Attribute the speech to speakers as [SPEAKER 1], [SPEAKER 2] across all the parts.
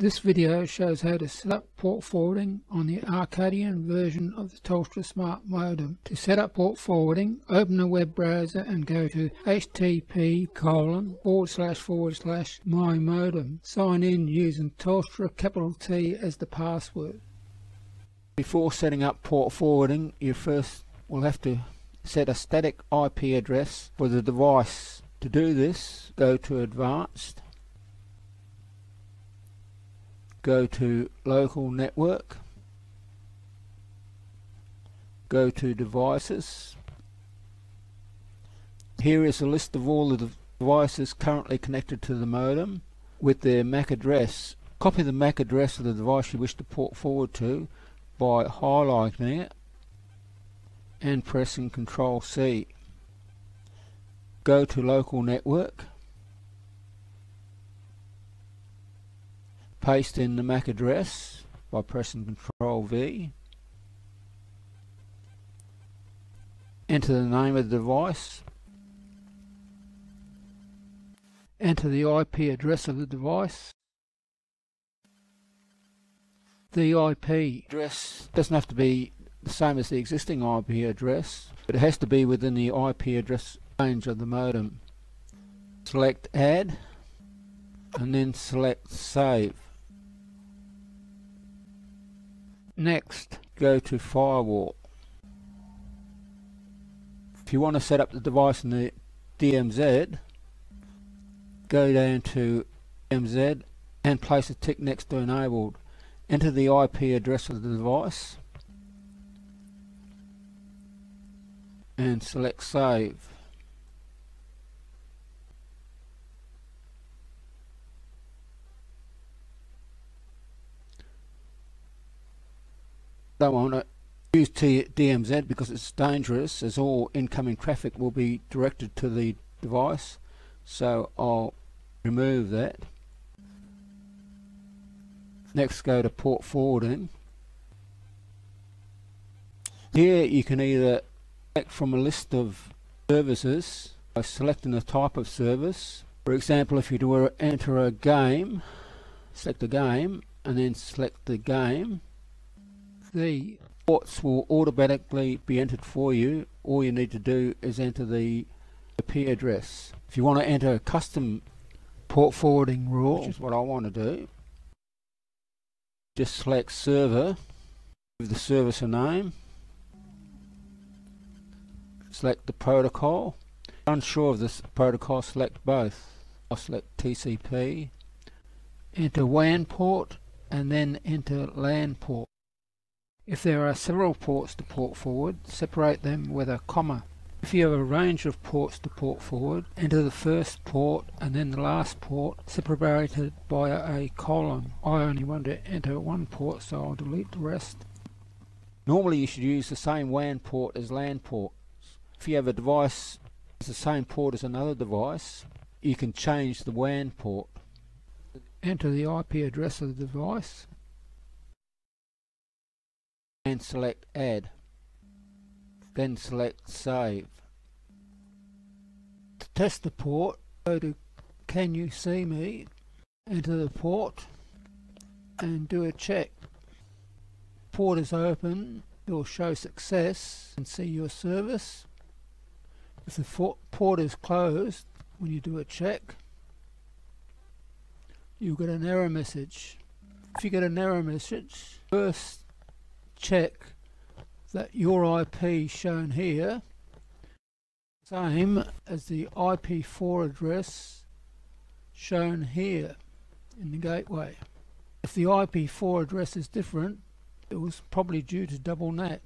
[SPEAKER 1] This video shows how to set up port forwarding on the Arcadyan version of the Telstra Smart Modem. To set up port forwarding, open a web browser and go to http colon forward slash forward slash my modem. Sign in using Telstra capital T as the password. Before setting up port forwarding, you first will have to set a static IP address for the device. To do this, go to Advanced go to local network go to devices. Here is a list of all the devices currently connected to the modem with their MAC address. Copy the MAC address of the device you wish to port forward to by highlighting it and pressing Ctrl C. Go to local network paste in the MAC address by pressing Ctrl V. Enter the name of the device. Enter the IP address of the device. The IP address doesn't have to be the same as the existing IP address but it has to be within the IP address range of the modem. Select add and then select save Next, go to Firewall. If you want to set up the device in the DMZ, go down to DMZ and place a tick next to Enabled. Enter the IP address of the device and select Save. Don't want to use DMZ because it's dangerous as all incoming traffic will be directed to the device. So I'll remove that. Next go to port forwarding. Here you can either select from a list of services by selecting the type of service. For example if you do enter a game select a game and then select the game the ports will automatically be entered for you. All you need to do is enter the IP address. If you want to enter a custom port forwarding rule, which is what I want to do, just select server, give the service a name, select the protocol. Unsure of this protocol, select both. I'll select TCP, enter WAN port, and then enter LAN port. If there are several ports to port forward, separate them with a comma. If you have a range of ports to port forward, enter the first port and then the last port separated by a colon. I only want to enter one port so I'll delete the rest. Normally you should use the same WAN port as LAN ports. If you have a device with the same port as another device, you can change the WAN port. Enter the IP address of the device and select add. Then select save. To test the port go to can you see me? Enter the port and do a check. Port is open. It will show success and see your service. If the port is closed when you do a check you'll get an error message. If you get an error message first check that your IP shown here same as the IP4 address shown here in the gateway. If the IP4 address is different, it was probably due to double NAT.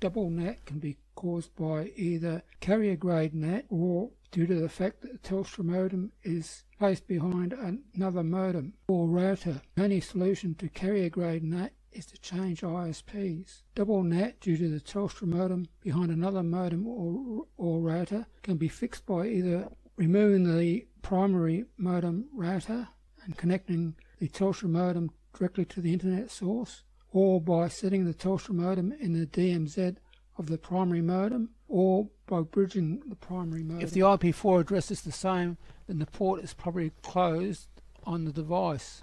[SPEAKER 1] Double NAT can be caused by either carrier grade NAT or due to the fact that the Telstra modem is placed behind another modem or router. The only solution to carrier grade NAT is to change ISPs. Double NAT due to the Telstra modem behind another modem or, or router can be fixed by either removing the primary modem router and connecting the Telstra modem directly to the internet source or by setting the Telstra modem in the DMZ of the primary modem or by bridging the primary modem. If the IP4 address is the same then the port is probably closed on the device.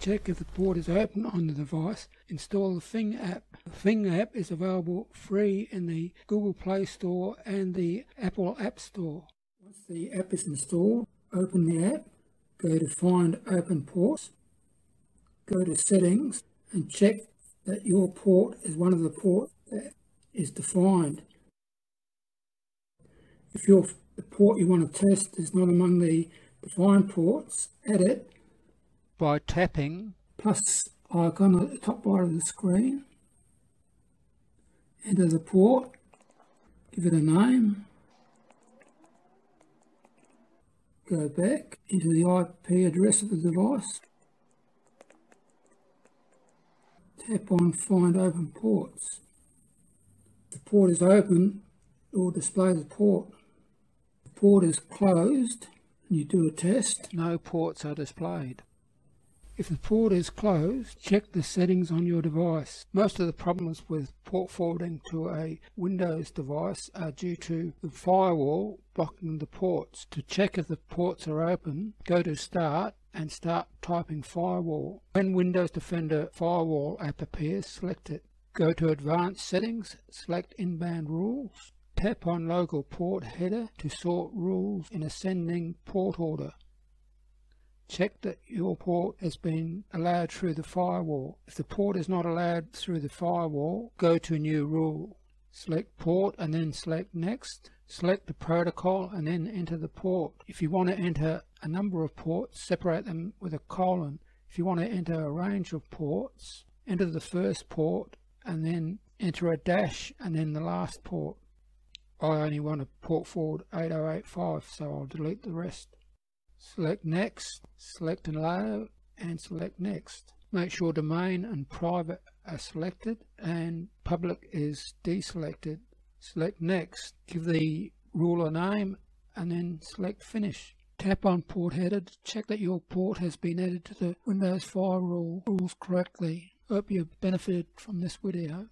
[SPEAKER 1] Check if the port is open on the device. Install the Fing app. The Fing app is available free in the Google Play Store and the Apple App Store. Once the app is installed, open the app, go to Find Open Ports, go to Settings and check that your port is one of the ports that is defined. If your the port you want to test is not among the defined ports, add it by tapping plus icon at the top right of the screen. Enter the port, give it a name, go back into the IP address of the device, tap on Find Open Ports. The port is open, it will display the port. The port is closed and you do a test, no ports are displayed. If the port is closed, check the settings on your device. Most of the problems with port forwarding to a Windows device are due to the firewall blocking the ports. To check if the ports are open, go to Start and start typing firewall. When Windows Defender Firewall app appears, select it. Go to Advanced Settings, select Inbound Rules. Tap on Local Port Header to sort rules in ascending port order. Check that your port has been allowed through the firewall. If the port is not allowed through the firewall, go to a New Rule. Select Port and then select Next. Select the protocol and then enter the port. If you want to enter a number of ports, separate them with a colon. If you want to enter a range of ports, enter the first port and then enter a dash and then the last port. I only want to port forward 8085 so I'll delete the rest. Select Next, select and Allow and select Next. Make sure Domain and Private are selected and Public is deselected. Select Next, give the ruler name and then select Finish. Tap on port header to check that your port has been added to the Windows firewall rules correctly. Hope you've benefited from this video.